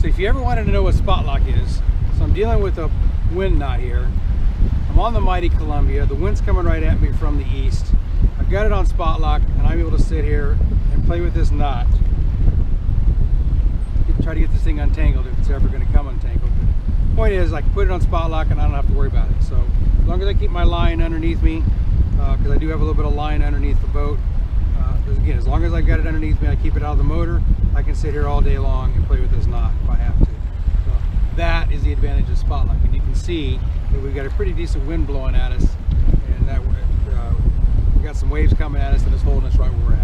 So if you ever wanted to know what spot lock is, so I'm dealing with a wind knot here. I'm on the Mighty Columbia. The wind's coming right at me from the east. I've got it on spot lock and I'm able to sit here and play with this knot. Try to get this thing untangled if it's ever going to come untangled. But point is, I can put it on spot lock and I don't have to worry about it. So as long as I keep my line underneath me, because uh, I do have a little bit of line underneath the boat, uh, again, as long as I've got it underneath me, I keep it out of the motor, I can sit here all day long and play with this knot if I have to. So that is the advantage of spot lock. And you can see that we've got a pretty decent wind blowing at us and that uh, we got some waves coming at us and it's holding us right where we're at.